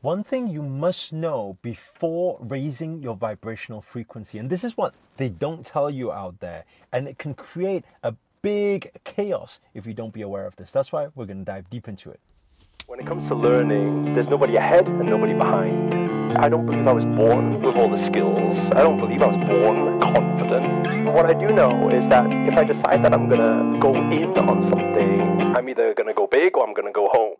One thing you must know before raising your vibrational frequency, and this is what they don't tell you out there, and it can create a big chaos if you don't be aware of this. That's why we're going to dive deep into it. When it comes to learning, there's nobody ahead and nobody behind. I don't believe I was born with all the skills. I don't believe I was born confident. But what I do know is that if I decide that I'm gonna go in on something, I'm either gonna go big or I'm gonna go home.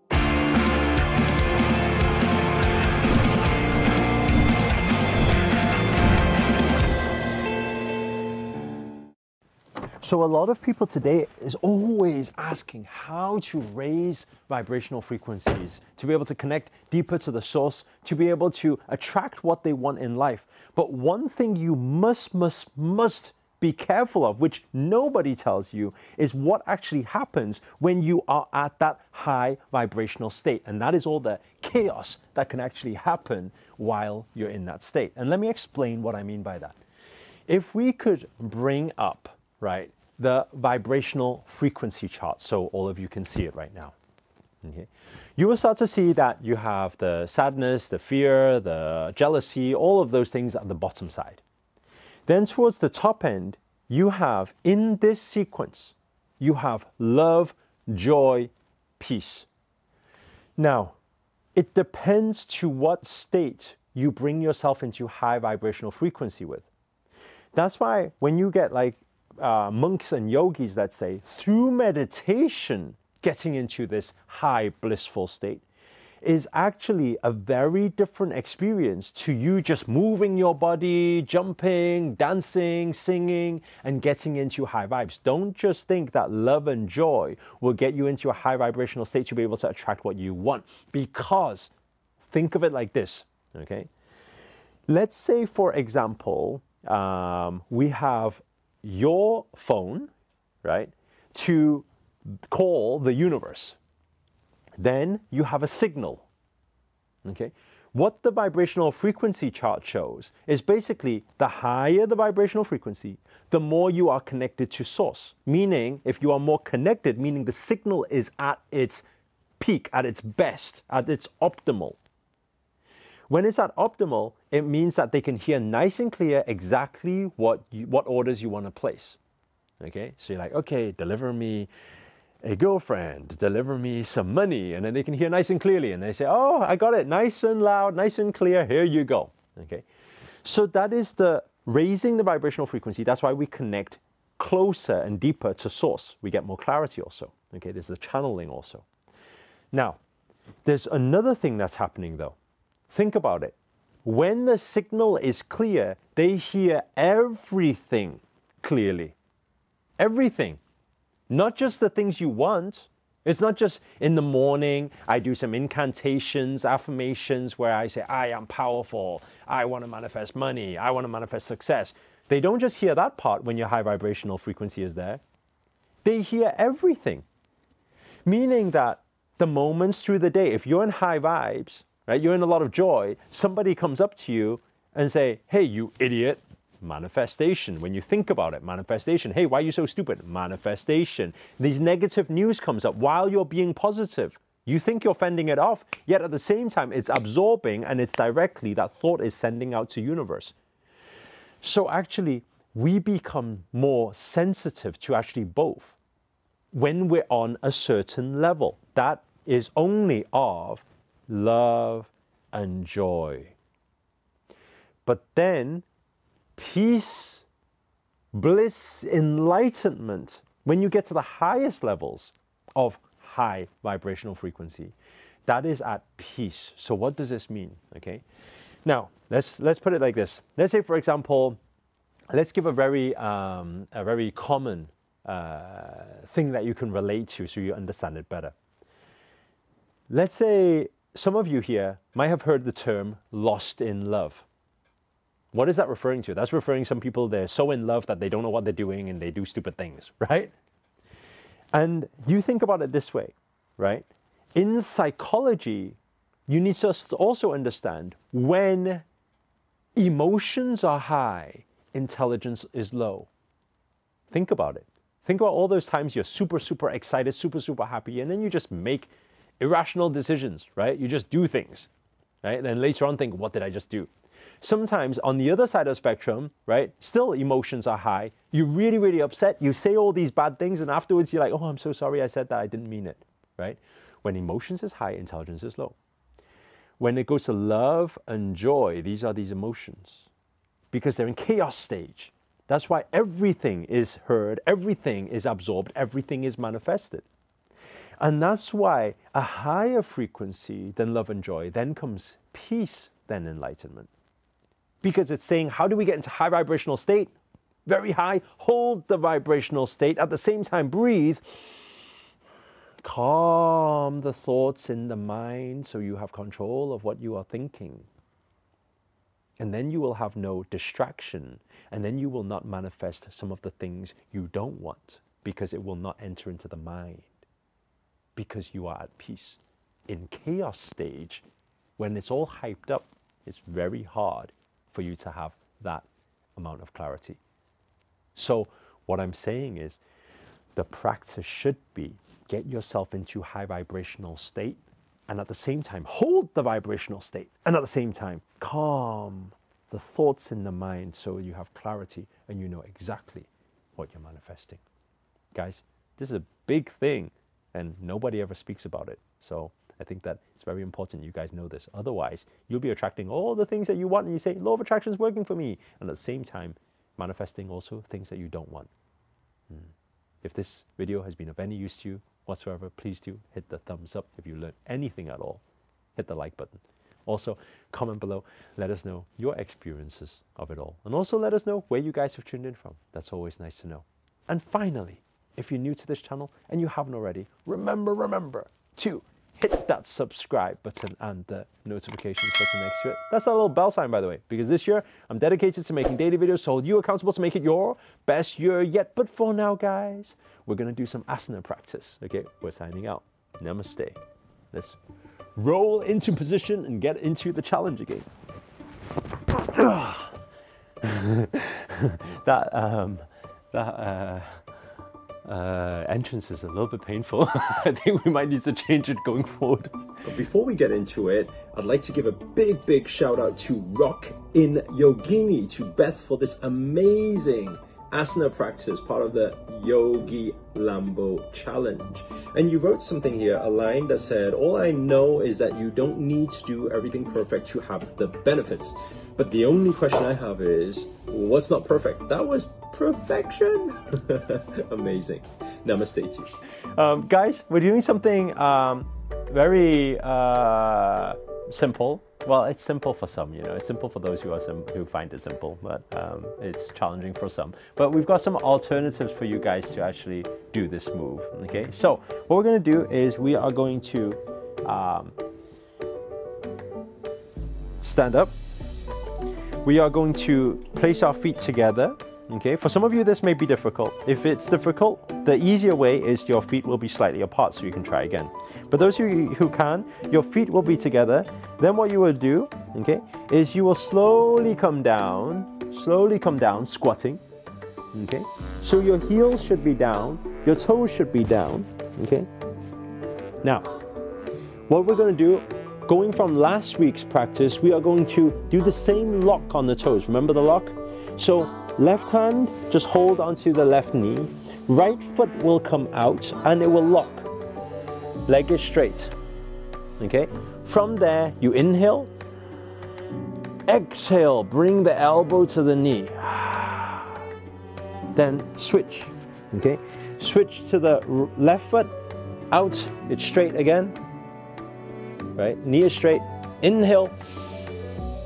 So a lot of people today is always asking how to raise vibrational frequencies, to be able to connect deeper to the source, to be able to attract what they want in life. But one thing you must, must, must be careful of, which nobody tells you, is what actually happens when you are at that high vibrational state. And that is all the chaos that can actually happen while you're in that state. And let me explain what I mean by that. If we could bring up right? The vibrational frequency chart, so all of you can see it right now. Okay. You will start to see that you have the sadness, the fear, the jealousy, all of those things at the bottom side. Then towards the top end, you have in this sequence, you have love, joy, peace. Now, it depends to what state you bring yourself into high vibrational frequency with. That's why when you get like uh, monks and yogis, let's say, through meditation, getting into this high blissful state is actually a very different experience to you just moving your body, jumping, dancing, singing, and getting into high vibes. Don't just think that love and joy will get you into a high vibrational state to be able to attract what you want. Because think of it like this, okay? Let's say, for example, um, we have your phone, right, to call the universe. Then you have a signal. Okay? What the vibrational frequency chart shows is basically the higher the vibrational frequency, the more you are connected to source. Meaning, if you are more connected, meaning the signal is at its peak, at its best, at its optimal. When it's at optimal, it means that they can hear nice and clear exactly what, you, what orders you want to place. Okay, so you're like, okay, deliver me a girlfriend, deliver me some money, and then they can hear nice and clearly, and they say, oh, I got it, nice and loud, nice and clear, here you go. Okay, so that is the raising the vibrational frequency. That's why we connect closer and deeper to source. We get more clarity also. Okay, there's the channeling also. Now, there's another thing that's happening though. Think about it. When the signal is clear, they hear everything clearly. Everything. Not just the things you want. It's not just in the morning, I do some incantations, affirmations where I say, I am powerful, I want to manifest money, I want to manifest success. They don't just hear that part when your high vibrational frequency is there, they hear everything. Meaning that the moments through the day, if you're in high vibes, right? You're in a lot of joy. Somebody comes up to you and say, hey, you idiot, manifestation. When you think about it, manifestation. Hey, why are you so stupid? Manifestation. These negative news comes up while you're being positive. You think you're fending it off, yet at the same time, it's absorbing and it's directly that thought is sending out to universe. So actually, we become more sensitive to actually both when we're on a certain level. That is only of love, and joy. But then, peace, bliss, enlightenment, when you get to the highest levels of high vibrational frequency, that is at peace. So what does this mean? Okay. Now, let's, let's put it like this. Let's say, for example, let's give a very, um, a very common uh, thing that you can relate to so you understand it better. Let's say some of you here might have heard the term lost in love. What is that referring to? That's referring some people they're so in love that they don't know what they're doing and they do stupid things, right? And you think about it this way, right? In psychology, you need to also understand when emotions are high, intelligence is low. Think about it. Think about all those times you're super, super excited, super, super happy, and then you just make irrational decisions, right? You just do things. right? And then later on think, what did I just do? Sometimes on the other side of the spectrum, right, still emotions are high. You're really, really upset. You say all these bad things, and afterwards you're like, oh, I'm so sorry I said that. I didn't mean it, right? When emotions is high, intelligence is low. When it goes to love and joy, these are these emotions because they're in chaos stage. That's why everything is heard, everything is absorbed, everything is manifested. And that's why a higher frequency than love and joy then comes peace, then enlightenment. Because it's saying, how do we get into high vibrational state? Very high, hold the vibrational state. At the same time, breathe. Calm the thoughts in the mind so you have control of what you are thinking. And then you will have no distraction. And then you will not manifest some of the things you don't want because it will not enter into the mind because you are at peace. In chaos stage, when it's all hyped up, it's very hard for you to have that amount of clarity. So, what I'm saying is the practice should be get yourself into high vibrational state and at the same time hold the vibrational state and at the same time calm the thoughts in the mind so you have clarity and you know exactly what you're manifesting. Guys, this is a big thing and nobody ever speaks about it. So I think that it's very important you guys know this. Otherwise, you'll be attracting all the things that you want and you say, law of attraction is working for me. And at the same time, manifesting also things that you don't want. Hmm. If this video has been of any use to you whatsoever, please do hit the thumbs up. If you learned anything at all, hit the like button. Also, comment below, let us know your experiences of it all. And also let us know where you guys have tuned in from. That's always nice to know. And finally, if you're new to this channel and you haven't already, remember, remember to hit that subscribe button and the notifications button next to it. That's that little bell sign, by the way, because this year I'm dedicated to making daily videos to hold you accountable to make it your best year yet. But for now, guys, we're going to do some asana practice. Okay, we're signing out. Namaste. Let's roll into position and get into the challenge again. that, um, that, uh, uh, entrance is a little bit painful. I think we might need to change it going forward. But before we get into it, I'd like to give a big, big shout out to Rock in Yogini, to Beth for this amazing asana practice, part of the Yogi Lambo challenge. And you wrote something here, a line that said, All I know is that you don't need to do everything perfect to have the benefits. But the only question I have is, what's not perfect? That was perfection. Amazing. Namaste to you. Um, guys, we're doing something um, very uh, simple. Well, it's simple for some, you know. It's simple for those who are sim- who find it simple, but um, it's challenging for some. But we've got some alternatives for you guys to actually do this move. Okay, so what we're going to do is we are going to um, stand up. We are going to place our feet together Okay, for some of you this may be difficult. If it's difficult, the easier way is your feet will be slightly apart so you can try again. But those of you who can, your feet will be together. Then what you will do, okay, is you will slowly come down, slowly come down, squatting. Okay, so your heels should be down, your toes should be down. Okay, now what we're going to do going from last week's practice, we are going to do the same lock on the toes. Remember the lock? So Left hand, just hold onto the left knee. Right foot will come out and it will lock. Leg is straight. Okay? From there, you inhale. Exhale, bring the elbow to the knee. Then switch. Okay? Switch to the left foot. Out, it's straight again. Right? Knee is straight. Inhale.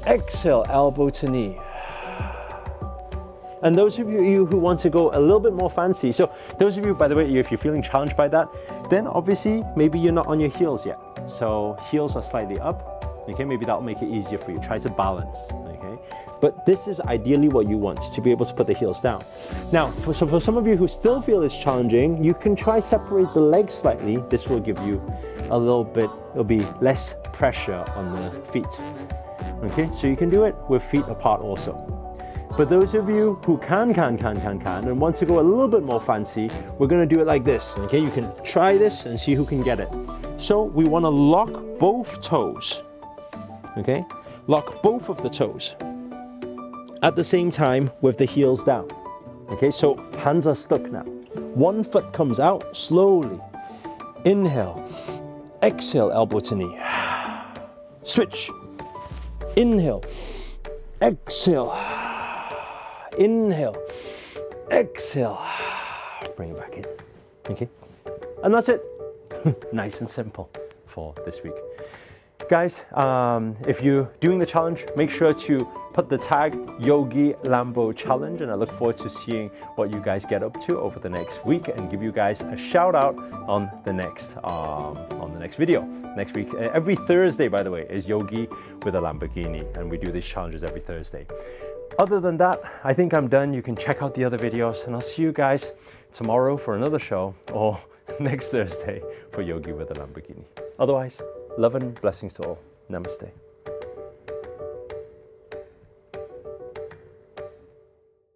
Exhale, elbow to knee. And those of you who want to go a little bit more fancy, so those of you, by the way, if you're feeling challenged by that, then obviously maybe you're not on your heels yet. So heels are slightly up. Okay, maybe that'll make it easier for you. Try to balance. Okay, but this is ideally what you want to be able to put the heels down. Now, for, so for some of you who still feel it's challenging, you can try separate the legs slightly. This will give you a little bit. It'll be less pressure on the feet. Okay, so you can do it with feet apart also. But those of you who can, can, can, can, can, and want to go a little bit more fancy, we're gonna do it like this, okay? You can try this and see who can get it. So we wanna lock both toes. Okay? Lock both of the toes at the same time with the heels down. Okay, so hands are stuck now. One foot comes out slowly. Inhale, exhale, elbow to knee. Switch. Inhale, exhale, inhale, exhale. Bring it back in. Okay, and that's it. nice and simple for this week. Guys, um, if you're doing the challenge, make sure to put the tag Yogi Lambo Challenge, and I look forward to seeing what you guys get up to over the next week, and give you guys a shout out on the next um, on the next video next week. Uh, every Thursday, by the way, is Yogi with a Lamborghini, and we do these challenges every Thursday. Other than that, I think I'm done. You can check out the other videos, and I'll see you guys tomorrow for another show, or next Thursday for Yogi with a Lamborghini. Otherwise, love and blessings to all. Namaste.